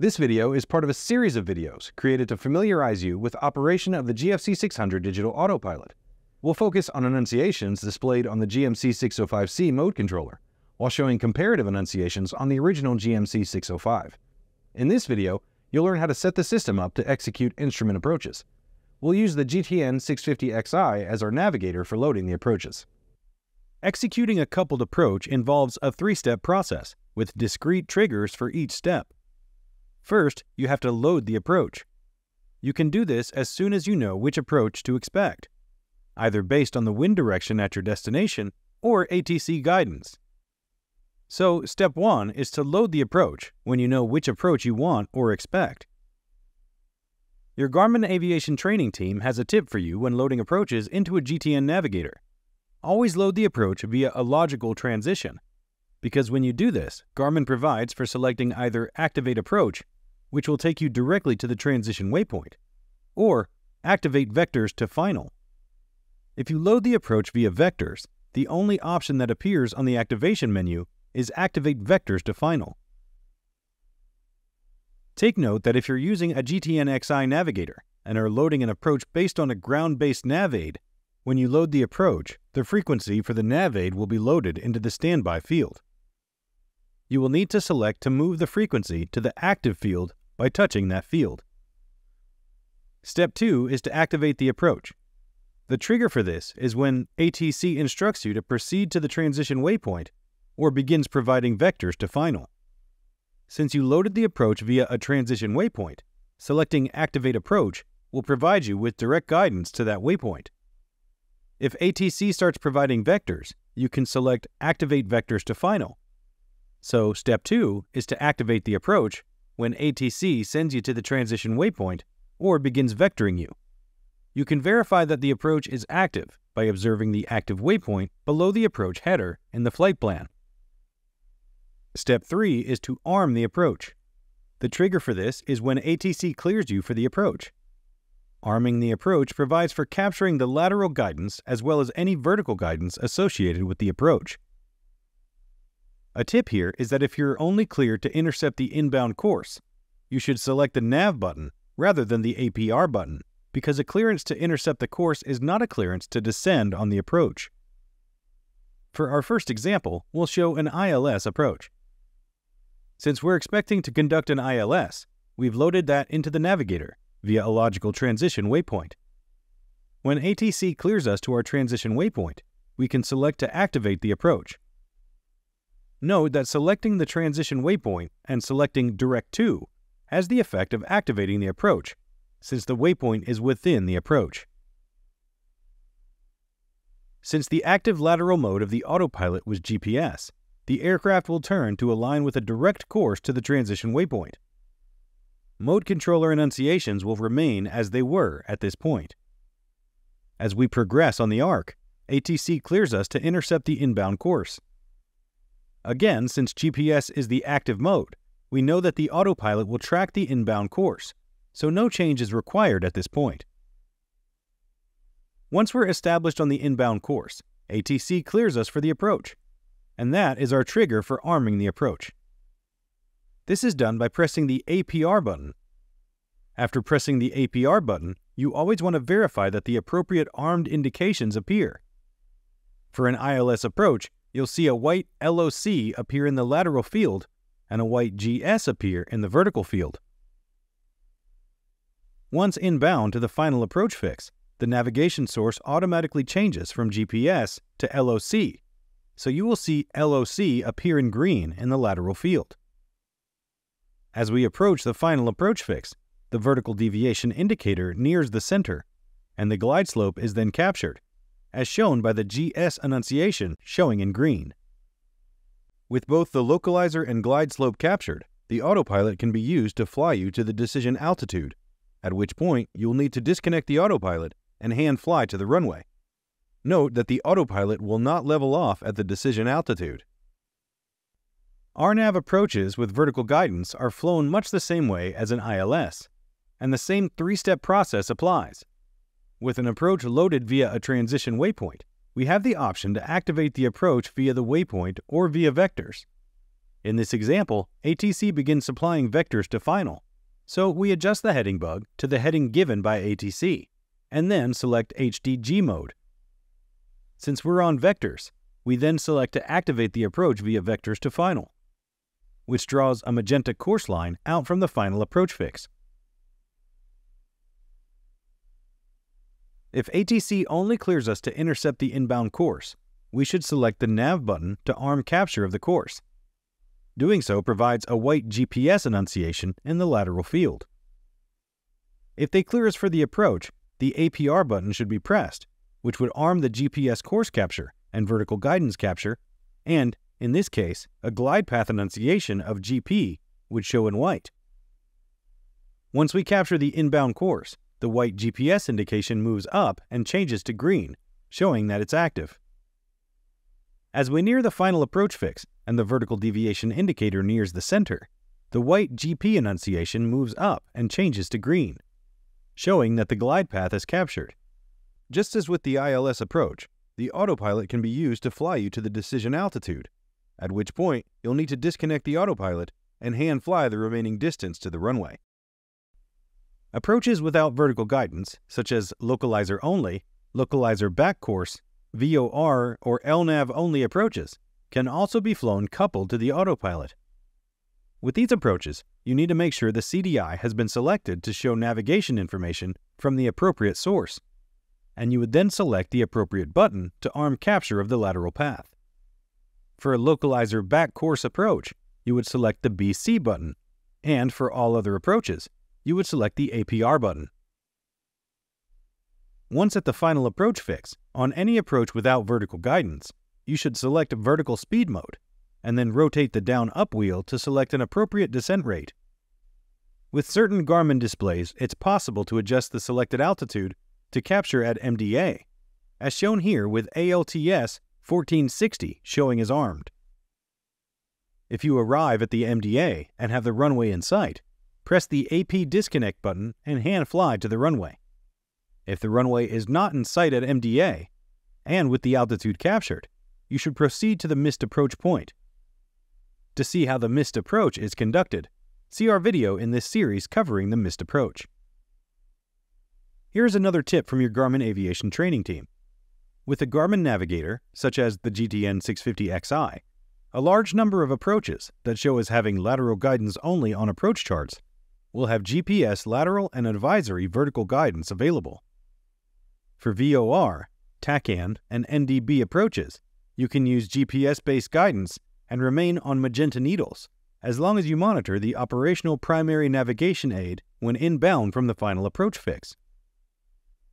This video is part of a series of videos created to familiarize you with operation of the GFC 600 digital autopilot. We'll focus on annunciations displayed on the GMC 605C mode controller, while showing comparative annunciations on the original GMC 605. In this video, you'll learn how to set the system up to execute instrument approaches. We'll use the GTN 650XI as our navigator for loading the approaches. Executing a coupled approach involves a three-step process, with discrete triggers for each step. First, you have to load the approach. You can do this as soon as you know which approach to expect, either based on the wind direction at your destination or ATC guidance. So, step 1 is to load the approach when you know which approach you want or expect. Your Garmin Aviation Training Team has a tip for you when loading approaches into a GTN Navigator. Always load the approach via a logical transition, because when you do this, Garmin provides for selecting either Activate Approach which will take you directly to the transition waypoint, or activate vectors to final. If you load the approach via vectors, the only option that appears on the activation menu is Activate Vectors to Final. Take note that if you're using a GTN XI navigator and are loading an approach based on a ground-based NavAid, when you load the approach, the frequency for the NavAid will be loaded into the standby field. You will need to select to move the frequency to the active field by touching that field. Step 2 is to activate the approach. The trigger for this is when ATC instructs you to proceed to the transition waypoint or begins providing vectors to final. Since you loaded the approach via a transition waypoint, selecting Activate Approach will provide you with direct guidance to that waypoint. If ATC starts providing vectors, you can select Activate Vectors to Final. So, step 2 is to activate the approach when ATC sends you to the transition waypoint or begins vectoring you. You can verify that the approach is active by observing the active waypoint below the approach header in the flight plan. Step 3 is to arm the approach. The trigger for this is when ATC clears you for the approach. Arming the approach provides for capturing the lateral guidance as well as any vertical guidance associated with the approach. A tip here is that if you're only cleared to intercept the inbound course, you should select the nav button rather than the APR button, because a clearance to intercept the course is not a clearance to descend on the approach. For our first example, we'll show an ILS approach. Since we're expecting to conduct an ILS, we've loaded that into the navigator via a logical transition waypoint. When ATC clears us to our transition waypoint, we can select to activate the approach. Note that selecting the transition waypoint and selecting Direct To has the effect of activating the approach, since the waypoint is within the approach. Since the active lateral mode of the autopilot was GPS, the aircraft will turn to align with a direct course to the transition waypoint. Mode controller annunciations will remain as they were at this point. As we progress on the arc, ATC clears us to intercept the inbound course. Again, since GPS is the active mode, we know that the autopilot will track the inbound course, so no change is required at this point. Once we're established on the inbound course, ATC clears us for the approach, and that is our trigger for arming the approach. This is done by pressing the APR button. After pressing the APR button, you always want to verify that the appropriate armed indications appear. For an ILS approach, you'll see a white LOC appear in the lateral field and a white GS appear in the vertical field. Once inbound to the final approach fix, the navigation source automatically changes from GPS to LOC, so you will see LOC appear in green in the lateral field. As we approach the final approach fix, the vertical deviation indicator nears the center, and the glide slope is then captured, as shown by the GS annunciation showing in green. With both the localizer and glide slope captured, the autopilot can be used to fly you to the decision altitude, at which point you'll need to disconnect the autopilot and hand fly to the runway. Note that the autopilot will not level off at the decision altitude. RNAV approaches with vertical guidance are flown much the same way as an ILS, and the same three-step process applies. With an approach loaded via a transition waypoint, we have the option to activate the approach via the waypoint or via vectors. In this example, ATC begins supplying vectors to final, so we adjust the heading bug to the heading given by ATC, and then select HDG mode. Since we're on vectors, we then select to activate the approach via vectors to final, which draws a magenta course line out from the final approach fix. If ATC only clears us to intercept the inbound course, we should select the nav button to arm capture of the course. Doing so provides a white GPS annunciation in the lateral field. If they clear us for the approach, the APR button should be pressed, which would arm the GPS course capture and vertical guidance capture, and, in this case, a glide path annunciation of GP would show in white. Once we capture the inbound course, the white GPS indication moves up and changes to green, showing that it's active. As we near the final approach fix and the vertical deviation indicator nears the center, the white GP annunciation moves up and changes to green, showing that the glide path is captured. Just as with the ILS approach, the autopilot can be used to fly you to the decision altitude, at which point you'll need to disconnect the autopilot and hand fly the remaining distance to the runway. Approaches without vertical guidance, such as localizer only, localizer back course, VOR, or LNAV only approaches can also be flown coupled to the autopilot. With these approaches, you need to make sure the CDI has been selected to show navigation information from the appropriate source, and you would then select the appropriate button to arm capture of the lateral path. For a localizer back course approach, you would select the BC button, and for all other approaches, you would select the APR button. Once at the final approach fix, on any approach without vertical guidance, you should select vertical speed mode, and then rotate the down-up wheel to select an appropriate descent rate. With certain Garmin displays, it's possible to adjust the selected altitude to capture at MDA, as shown here with ALTS 1460 showing as armed. If you arrive at the MDA and have the runway in sight, press the AP disconnect button and hand fly to the runway. If the runway is not in sight at MDA, and with the altitude captured, you should proceed to the missed approach point. To see how the missed approach is conducted, see our video in this series covering the missed approach. Here's another tip from your Garmin Aviation training team. With a Garmin Navigator, such as the GTN 650XI, a large number of approaches that show as having lateral guidance only on approach charts will have GPS lateral and advisory vertical guidance available. For VOR, TACAN, and NDB approaches, you can use GPS based guidance and remain on magenta needles, as long as you monitor the operational primary navigation aid when inbound from the final approach fix.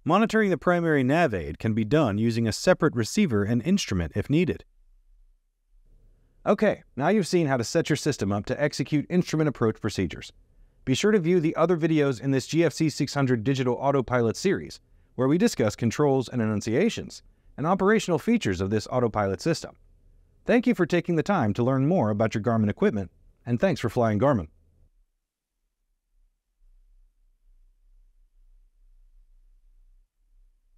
Monitoring the primary nav aid can be done using a separate receiver and instrument if needed. Okay, now you've seen how to set your system up to execute instrument approach procedures. Be sure to view the other videos in this GFC 600 digital autopilot series where we discuss controls and annunciations, and operational features of this autopilot system. Thank you for taking the time to learn more about your Garmin equipment, and thanks for flying Garmin.